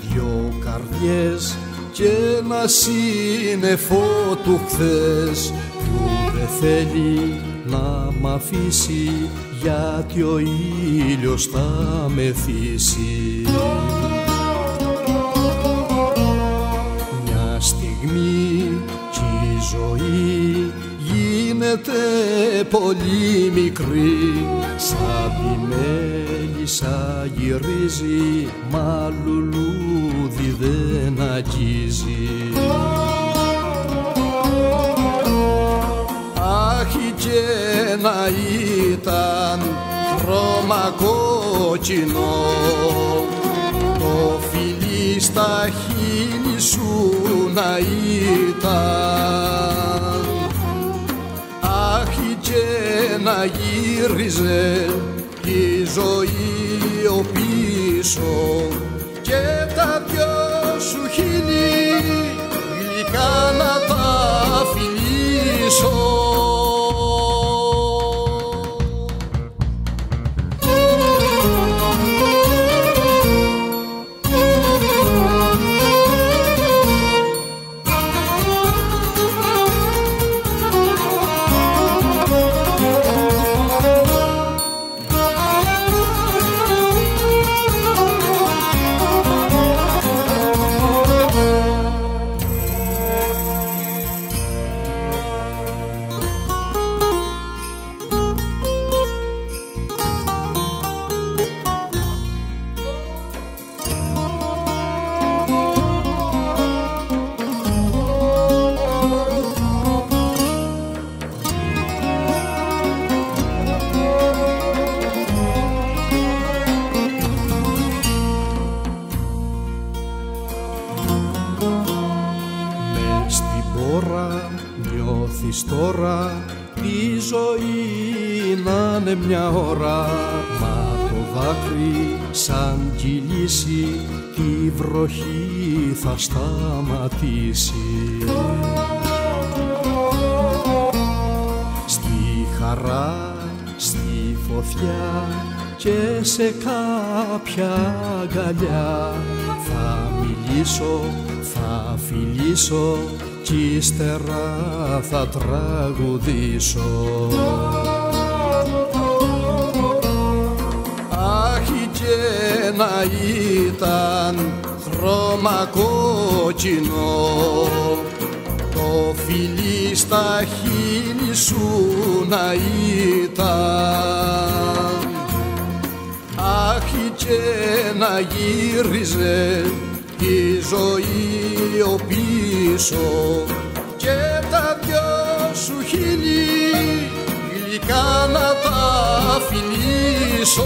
δυο καρδιές και ένα σύννεφο του χθες που δεν θέλει να μ' αφήσει γιατί ο ήλιος θα μεθύσει. Γίνεται πολύ μικρή σαν τη μέλισσα γυρίζει μα λουλούδι δεν αγγίζει. Άχι και να ήταν χρώμα κόκκινο το φιλί στα χείλη σου να ήταν να γύριζε η ζωή ο πίσω. Και τα δυο σου χείλη γλυκά να τα φιλήσω νιώθεις τώρα τη ζωή να είναι μια ώρα. Μα το δάκρυ σαν κυλήσει τη βροχή θα σταματήσει. Στη χαρά, στη φωτιά και σε κάποια αγκαλιά. Θα μιλήσω, θα φιλήσω κι ύστερα θα τραγουδήσω. Άχι και να ήταν χρώμα κόκκινο το φιλί στα χείλη σου να ήταν Άχι και να γύριζε η ζωή ο πίσω. Και τα δυο σου χείλη γλυκά να τα φιλήσω